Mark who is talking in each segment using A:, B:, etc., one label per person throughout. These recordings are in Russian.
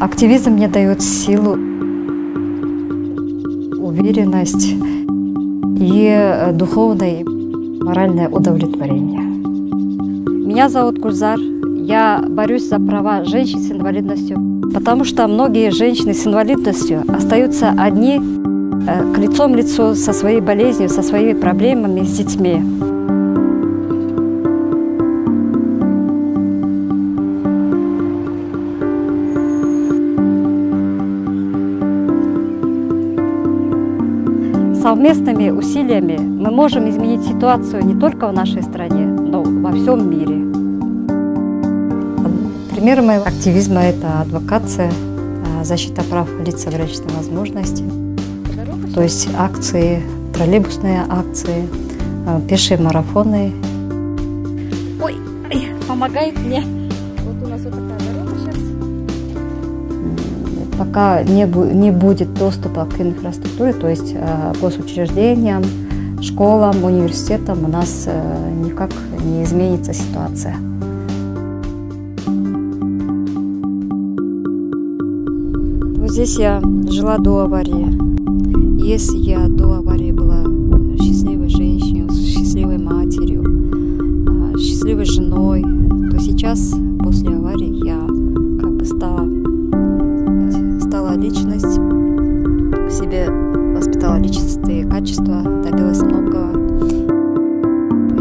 A: Активизм мне дает силу, уверенность и духовное и моральное удовлетворение. Меня зовут Гульзар. Я борюсь за права женщин с инвалидностью, потому что многие женщины с инвалидностью остаются одни э, к лицом лицу со своей болезнью, со своими проблемами, с детьми. Совместными усилиями мы можем изменить ситуацию не только в нашей стране, но во всем мире. Примеры моего активизма – это адвокация, а, защита прав лиц с ограниченной возможностью, то есть акции, троллейбусные акции, а, пешие марафоны.
B: Ой, помогает мне. Вот у нас вот такая дорога.
A: Пока не, не будет доступа к инфраструктуре, то есть госучреждениям, школам, университетам, у нас э, никак не изменится ситуация. Здесь я жила до аварии. Если я до аварии была личность, в себе воспитала личностные качества, добилась многого.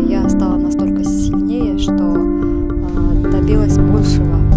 A: Я стала настолько сильнее, что а, добилась большего.